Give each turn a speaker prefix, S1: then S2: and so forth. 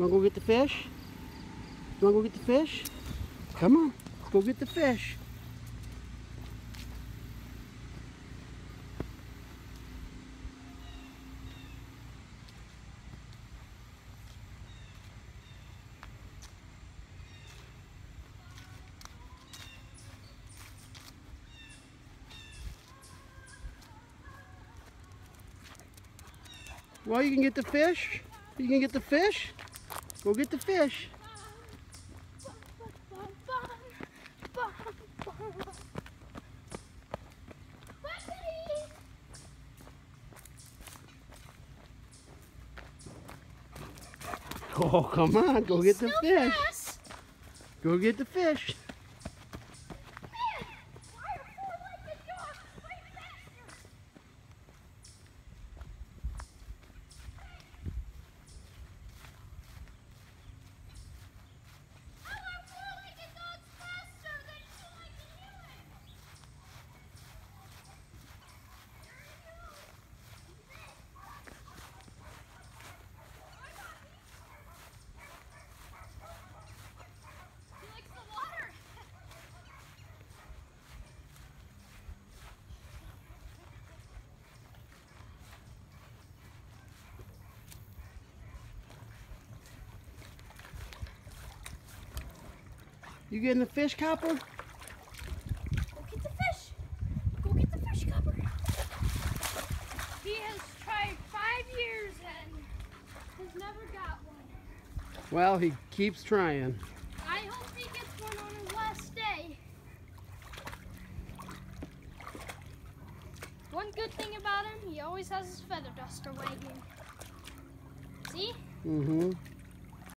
S1: You wanna go get the fish? You wanna go get the fish? Come on, let's go get the fish. Well, you can get the fish. You can get the fish. Go get the fish. Oh, come on. Go get the fish. Go get the fish. You getting the fish, Copper?
S2: Go get the fish. Go get the fish, Copper. He has tried five years and has never got one.
S1: Well, he keeps trying.
S2: I hope he gets one on his last day. One good thing about him, he always has his feather duster wagging. See?
S1: Mm-hmm.